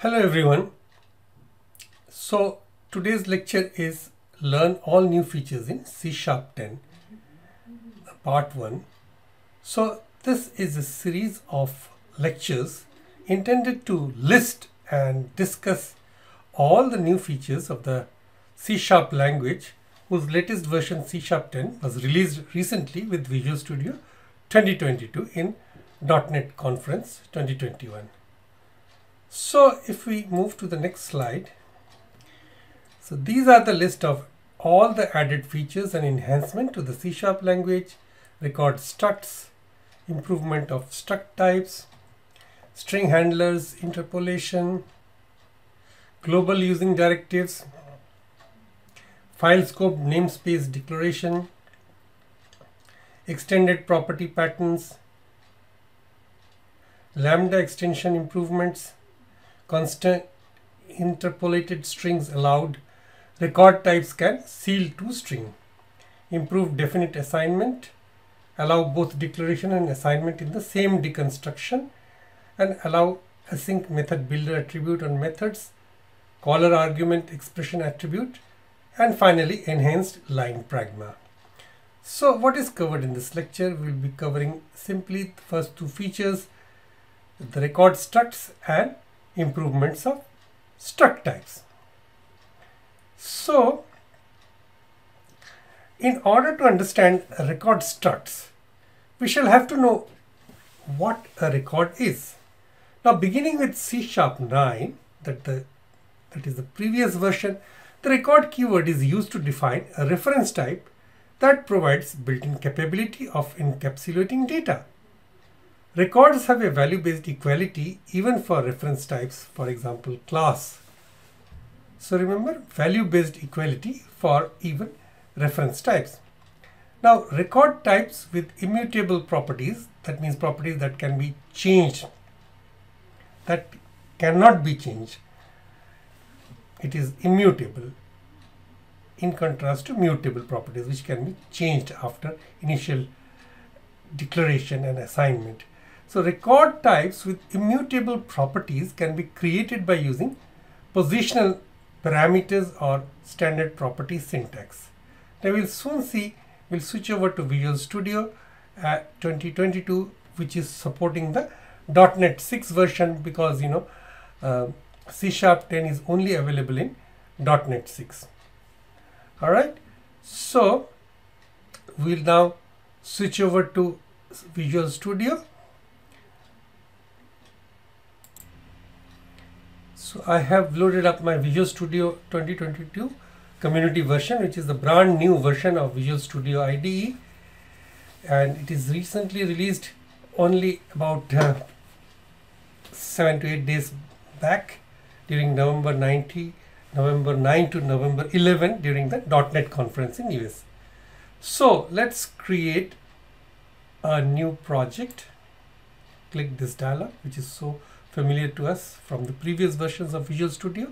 Hello everyone. So today's lecture is learn all new features in C Sharp 10 part 1. So this is a series of lectures intended to list and discuss all the new features of the C Sharp language whose latest version C Sharp 10 was released recently with Visual Studio 2022 in .NET Conference 2021. So if we move to the next slide, so these are the list of all the added features and enhancement to the C Sharp language, record structs, improvement of struct types, string handlers, interpolation, global using directives, file scope namespace declaration, extended property patterns, lambda extension improvements, constant interpolated strings allowed, record types can seal to string, improve definite assignment, allow both declaration and assignment in the same deconstruction, and allow async method builder attribute on methods, caller argument expression attribute, and finally enhanced line pragma. So what is covered in this lecture? We'll be covering simply the first two features, the record structs and improvements of struct types. So, in order to understand record structs, we shall have to know what a record is. Now, beginning with C sharp 9, that, the, that is the previous version, the record keyword is used to define a reference type that provides built-in capability of encapsulating data. Records have a value-based equality even for reference types, for example, class. So remember, value-based equality for even reference types. Now, record types with immutable properties, that means properties that can be changed, that cannot be changed. It is immutable in contrast to mutable properties which can be changed after initial declaration and assignment. So record types with immutable properties can be created by using positional parameters or standard property syntax. Now we'll soon see, we'll switch over to Visual Studio at 2022 which is supporting the .NET 6 version because you know uh, C Sharp 10 is only available in .NET 6. Alright, so we'll now switch over to Visual Studio So I have loaded up my Visual Studio 2022 community version which is the brand new version of Visual Studio IDE and it is recently released only about uh, 7 to 8 days back during November 90 November 9 to November 11 during the .NET conference in US. So let's create a new project. Click this dialog which is so familiar to us from the previous versions of Visual Studio.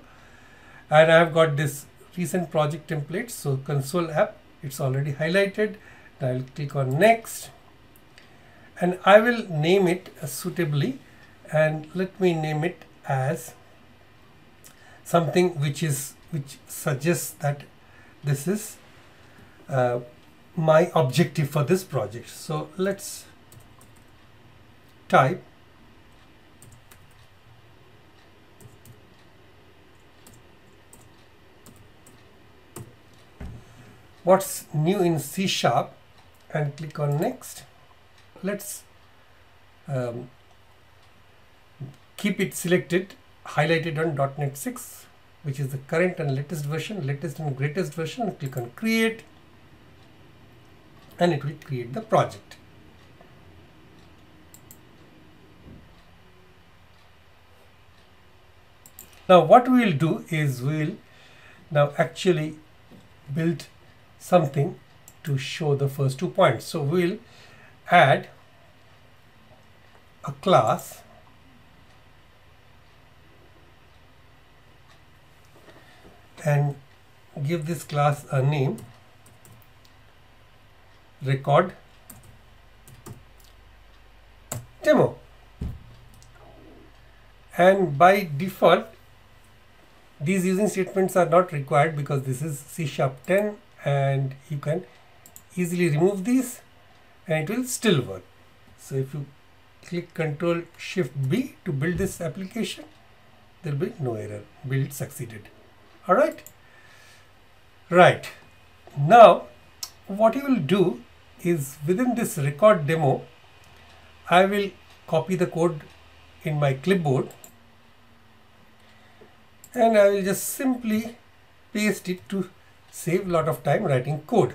And I've got this recent project template. So console app, it's already highlighted. I'll click on next and I will name it suitably and let me name it as something which is which suggests that this is uh, my objective for this project. So let's type what's new in C sharp and click on next. Let's um, keep it selected highlighted on .NET 6 which is the current and latest version, latest and greatest version. Click on create and it will create the project. Now what we will do is we will now actually build something to show the first two points. So we'll add a class and give this class a name record demo and by default these using statements are not required because this is C sharp 10 and you can easily remove these and it will still work. So if you click Control Shift B to build this application, there will be no error. Build succeeded. All right. Right. Now, what you will do is within this record demo, I will copy the code in my clipboard and I will just simply paste it to save a lot of time writing code.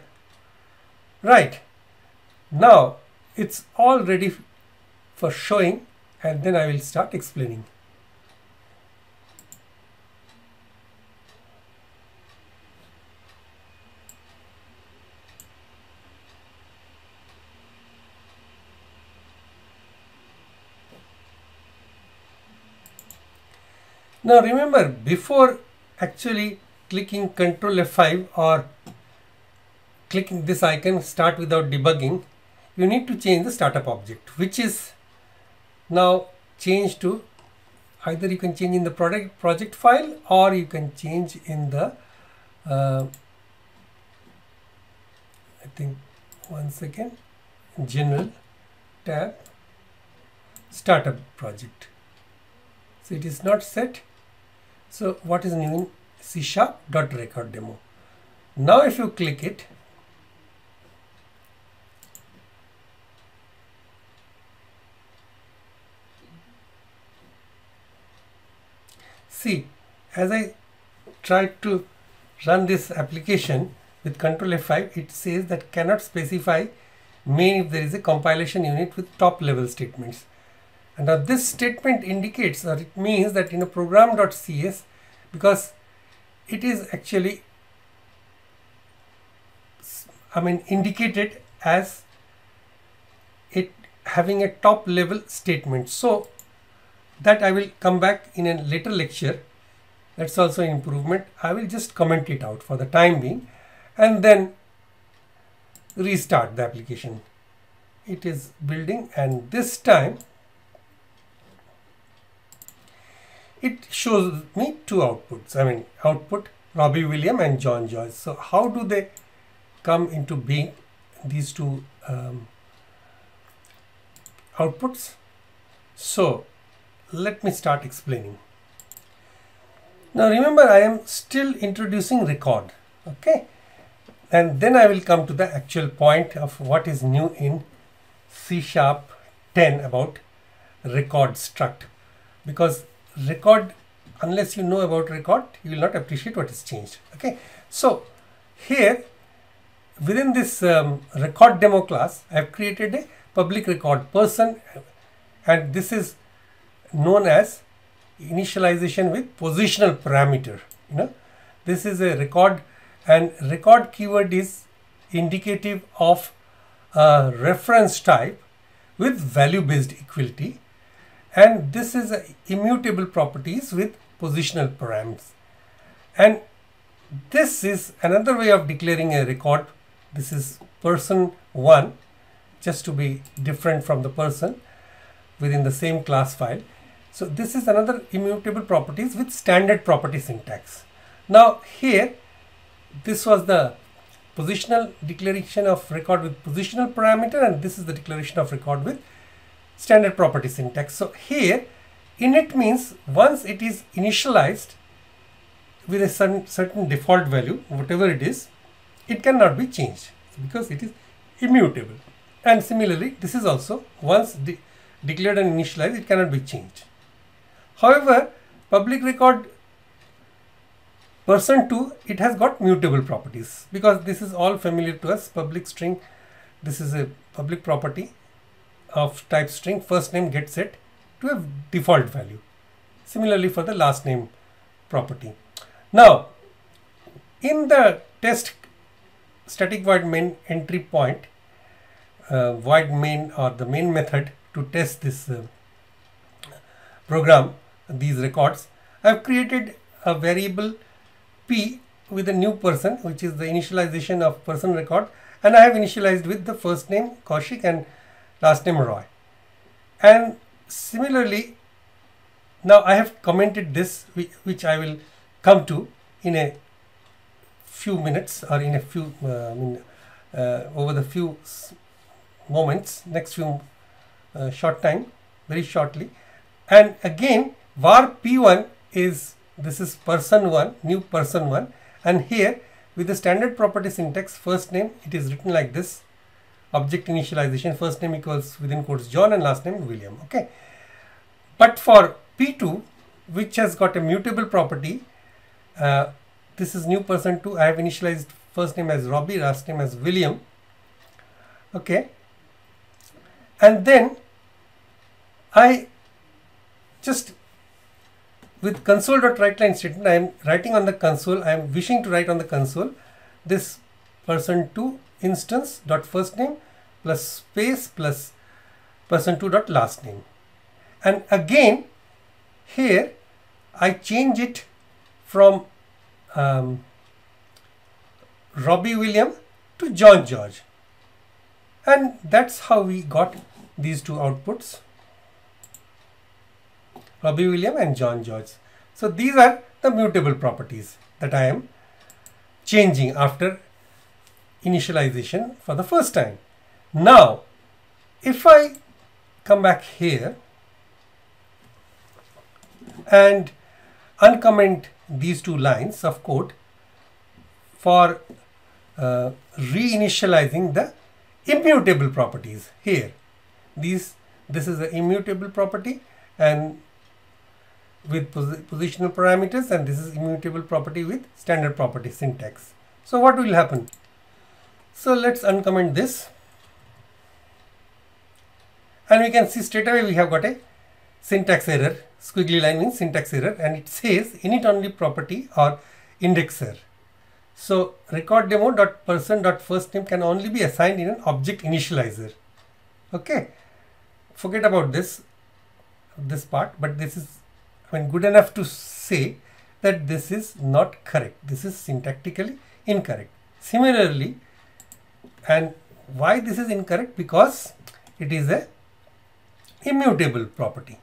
Right. Now it's all ready for showing and then I will start explaining. Now remember before actually clicking Ctrl F5 or clicking this icon start without debugging you need to change the startup object which is now changed to either you can change in the product project file or you can change in the uh, I think one second general tab startup project. So it is not set. So what is new in C sharp dot record demo? Now if you click it, see as I tried to run this application with control F5 it says that cannot specify main if there is a compilation unit with top level statements and now this statement indicates or it means that in a program.cs, because it is actually, I mean, indicated as it having a top level statement. So that I will come back in a later lecture. That's also an improvement. I will just comment it out for the time being and then restart the application. It is building and this time it shows me two outputs. I mean, output Robbie William and John Joyce. So how do they come into being these two um, outputs? So let me start explaining. Now remember I am still introducing record. Okay. And then I will come to the actual point of what is new in C sharp 10 about record struct because record unless you know about record you will not appreciate what is changed okay? So here within this um, record demo class I have created a public record person and this is known as initialization with positional parameter you know? This is a record and record keyword is indicative of a reference type with value based equality and this is immutable properties with positional params and this is another way of declaring a record. This is person 1 just to be different from the person within the same class file. So this is another immutable properties with standard property syntax. Now here this was the positional declaration of record with positional parameter and this is the declaration of record with standard property syntax. So here init means once it is initialized with a certain, certain default value, whatever it is, it cannot be changed because it is immutable. And similarly, this is also once de declared and initialized, it cannot be changed. However, public record person 2, it has got mutable properties because this is all familiar to us. Public string, this is a public property of type string first name gets set to a default value. Similarly for the last name property. Now in the test static void main entry point uh, void main or the main method to test this uh, program these records I have created a variable p with a new person which is the initialization of person record and I have initialized with the first name Kaushik and last name Roy. And similarly, now I have commented this, which, I will come to in a few minutes or in a few uh, uh, over the few moments next few uh, short time very shortly. And again var p1 is this is person 1 new person 1 and here with the standard property syntax first name it is written like this object initialization first name equals within quotes John and last name William okay? But for P2 which has got a mutable property uh, this is new person 2 I have initialized first name as Robbie last name as William okay? And then I just with console.writeLine statement I am writing on the console I am wishing to write on the console this person 2 instance dot first name plus space plus person 2 dot last name. And again here I change it from um, Robbie William to John George. And that's how we got these two outputs Robbie William and John George. So these are the mutable properties that I am changing after initialization for the first time. Now, if I come back here and uncomment these two lines of code for uh, reinitializing the immutable properties here. These, this is the immutable property and with pos positional parameters and this is immutable property with standard property syntax. So what will happen? So let's uncomment this. And we can see straight away we have got a syntax error. Squiggly line means syntax error and it says init only property or indexer. So record demo dot person dot first name can only be assigned in an object initializer. Okay. Forget about this this part, but this is mean good enough to say that this is not correct. This is syntactically incorrect. Similarly, and why this is incorrect? Because it is a immutable property.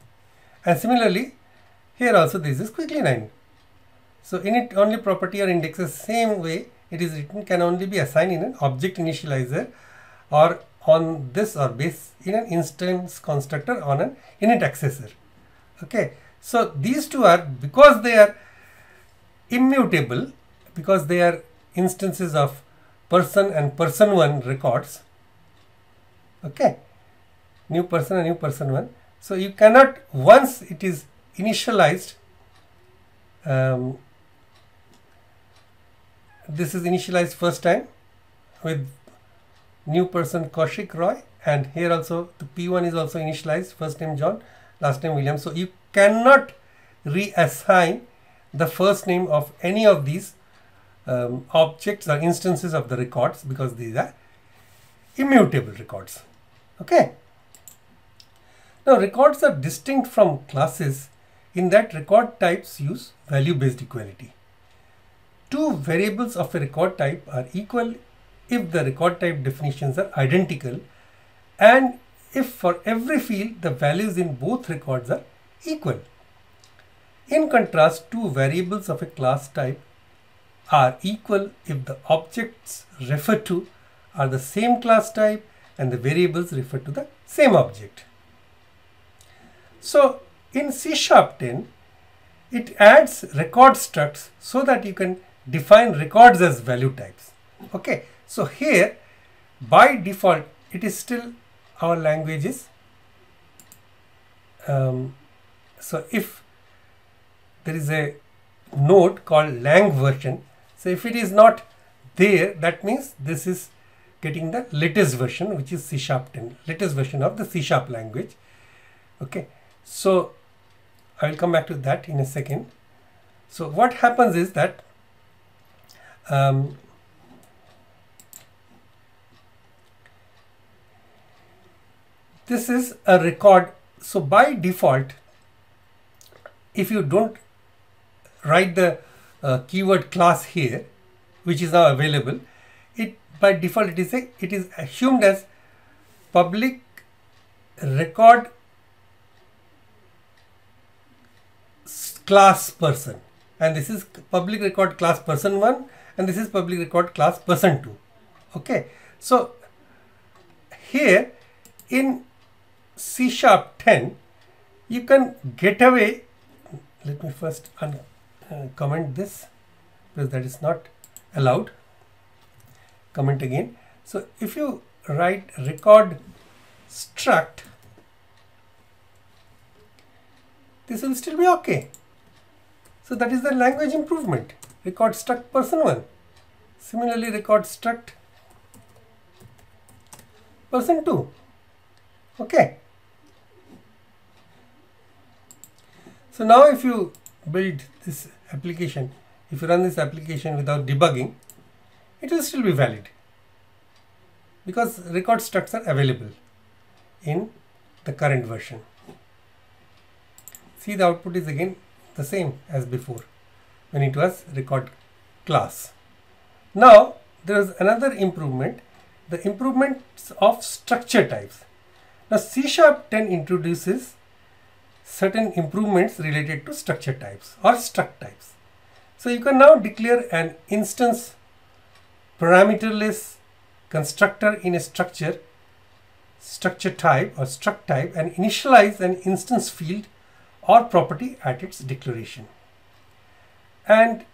And similarly here also this is quickly line so init only property or index the same way it is written can only be assigned in an object initializer or on this or base in an instance constructor on an init accessor. Okay. So these two are because they are immutable because they are instances of person and person one records. Okay. New person and new person one. So you cannot once it is initialized um, this is initialized first time with new person Kaushik Roy and here also the P1 is also initialized first name John last name William. So you cannot reassign the first name of any of these um, objects or instances of the records because these are immutable records. Okay. Now records are distinct from classes in that record types use value based equality. Two variables of a record type are equal if the record type definitions are identical and if for every field the values in both records are equal. In contrast, two variables of a class type are equal if the objects referred to are the same class type and the variables refer to the same object. So in C sharp 10, it adds record structs so that you can define records as value types. Okay, so here by default, it is still our languages. Um, so if there is a node called lang version so if it is not there, that means this is getting the latest version, which is C sharp 10, latest version of the C sharp language. Okay, so I will come back to that in a second. So what happens is that um, this is a record. So by default, if you don't write the uh, keyword class here which is now available. It by default it is a it is assumed as public record class person. And this is public record class person 1 and this is public record class person 2 okay. So here in C sharp 10 you can get away let me first uh, comment this because that is not allowed. Comment again. So if you write record struct this will still be okay. So that is the language improvement. Record struct person 1 similarly record struct person 2 okay. So now if you build this application. If you run this application without debugging it will still be valid because record structs are available in the current version. See the output is again the same as before when it was record class. Now there is another improvement the improvements of structure types. Now C Sharp 10 introduces certain improvements related to structure types or struct types. So you can now declare an instance parameterless constructor in a structure structure type or struct type and initialize an instance field or property at its declaration. And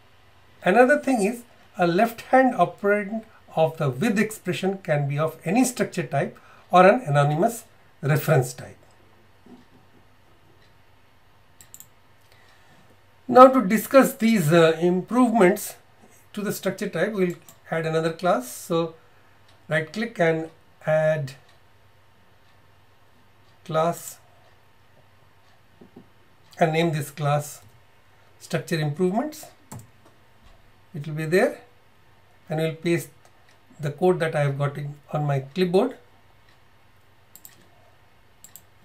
another thing is a left hand operand of the with expression can be of any structure type or an anonymous reference type. Now to discuss these uh, improvements to the structure type, we'll add another class. So right click and add class and name this class structure improvements. It will be there and we'll paste the code that I have got in, on my clipboard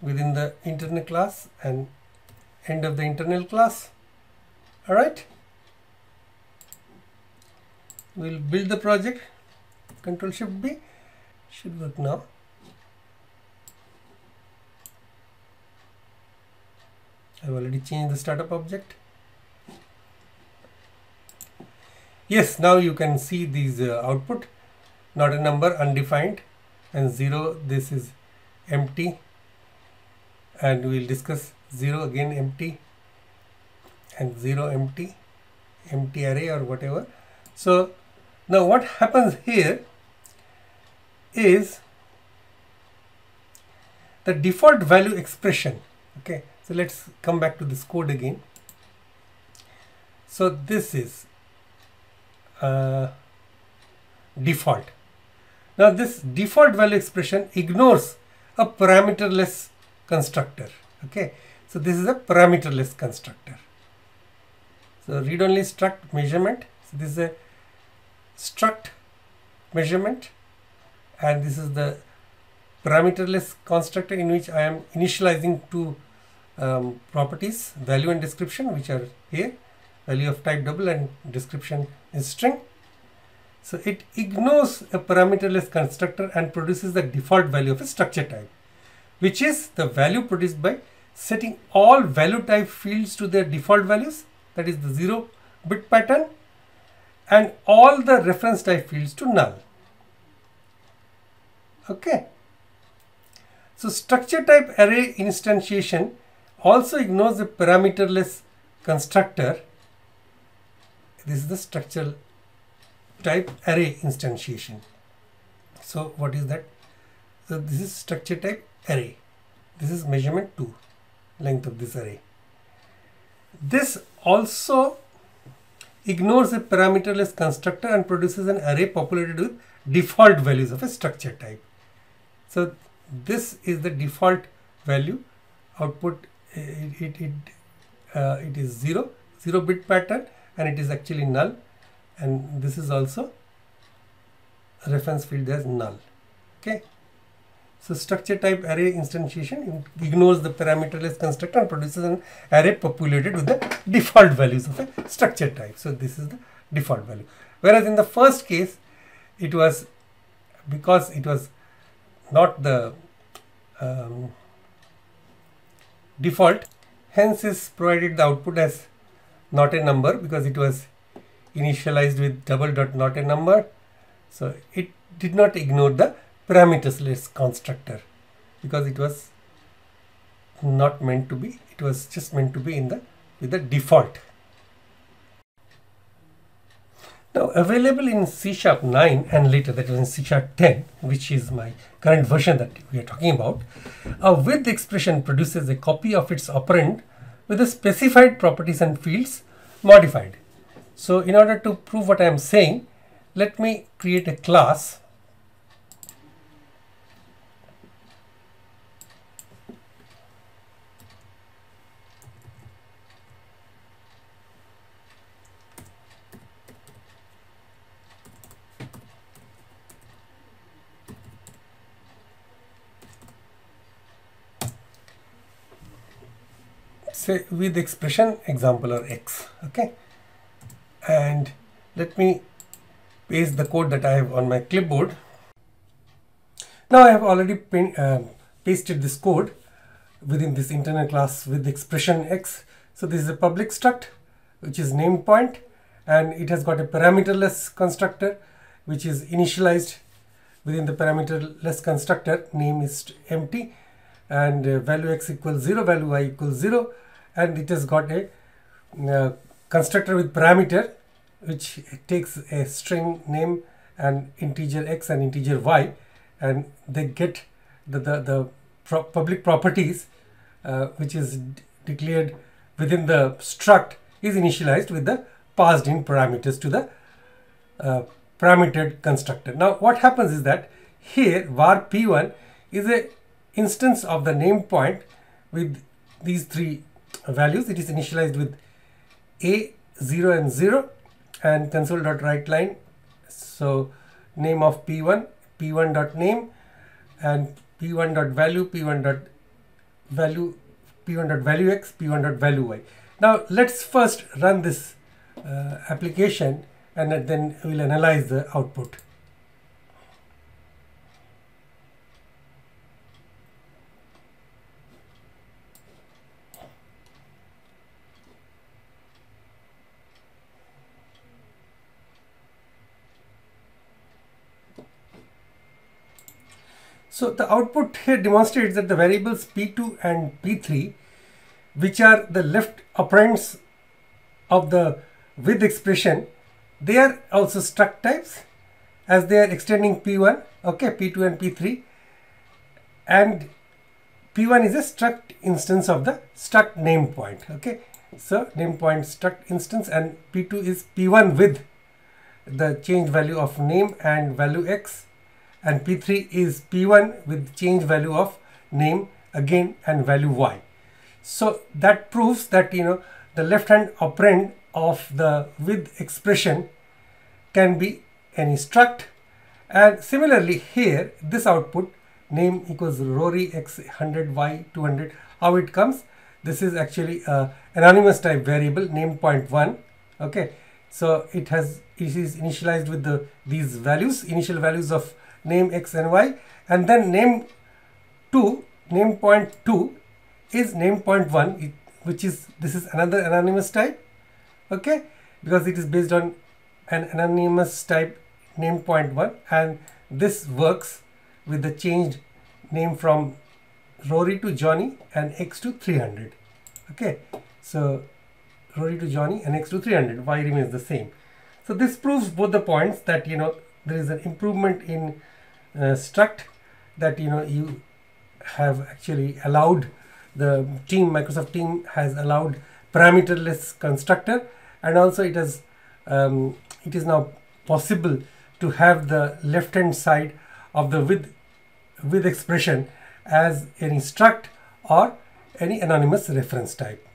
within the internal class and end of the internal class all right we'll build the project. Control shift b should work now. I've already changed the startup object. Yes now you can see these uh, output. Not a number undefined. And 0 this is empty. And we will discuss 0 again empty and 0 empty empty array or whatever. So now what happens here is the default value expression okay? So let's come back to this code again. So this is uh, default. Now this default value expression ignores a parameterless constructor okay? So this is a parameterless constructor so read only struct measurement. So this is a struct measurement. And this is the parameterless constructor in which I am initializing two um, properties value and description which are here value of type double and description is string. So it ignores a parameterless constructor and produces the default value of a structure type which is the value produced by setting all value type fields to their default values that is the 0 bit pattern and all the reference type fields to null. Okay. So structure type array instantiation also ignores the parameterless constructor. This is the structure type array instantiation. So what is that? So this is structure type array. This is measurement 2, length of this array. This also ignores a parameterless constructor and produces an array populated with default values of a structure type. So this is the default value. Output it, it, it, uh, it is 0 0 bit pattern and it is actually null. And this is also reference field as null. Okay so structure type array instantiation ignores the parameterless constructor and produces an array populated with the default values of a structure type. So this is the default value. Whereas in the first case, it was because it was not the um, default, hence is provided the output as not a number because it was initialized with double dot not a number so it did not ignore the parameterless constructor because it was not meant to be it was just meant to be in the with the default. Now available in C sharp 9 and later that is in C sharp 10 which is my current version that we are talking about a with expression produces a copy of its operand with the specified properties and fields modified. So in order to prove what I am saying let me create a class say with expression example or x okay? And let me paste the code that I have on my clipboard. Now I have already pin, uh, pasted this code within this internal class with expression x. So this is a public struct which is name point and it has got a parameterless constructor which is initialized within the parameterless constructor. Name is empty and uh, value x equals 0 value y equals 0 and it has got a uh, constructor with parameter which takes a string name and integer x and integer y and they get the, the, the pro public properties uh, which is declared within the struct is initialized with the passed in parameters to the uh, parametered constructor. Now what happens is that here var p1 is a instance of the name point with these three values. It is initialized with a 0 and 0 and console dot write line. So name of p1 p1 dot name and p1 dot value p1 dot value p1 dot value x p1 dot value y. Now let's first run this uh, application and then we'll analyze the output So the output here demonstrates that the variables P2 and P3, which are the left operands of the with expression, they are also struct types as they are extending P1, okay, P2 and P3. And P1 is a struct instance of the struct name point, okay. So name point struct instance and P2 is P1 with the change value of name and value X and P3 is P1 with change value of name again and value Y. So that proves that you know the left hand operand of the with expression can be any struct and similarly here this output name equals Rory x 100 y 200 how it comes? This is actually a anonymous type variable name point 1 okay? So it has it is initialized with the these values initial values of name x and y and then name 2 name point 2 is name point 1 which is this is another anonymous type okay? Because it is based on an anonymous type name point 1 and this works with the changed name from Rory to Johnny and x to 300 okay? So Rory to Johnny and x to 300 y remains the same. So this proves both the points that you know there is an improvement in uh, struct that you know you have actually allowed the team Microsoft team has allowed parameterless constructor and also it has um, it is now possible to have the left hand side of the with with expression as any struct or any anonymous reference type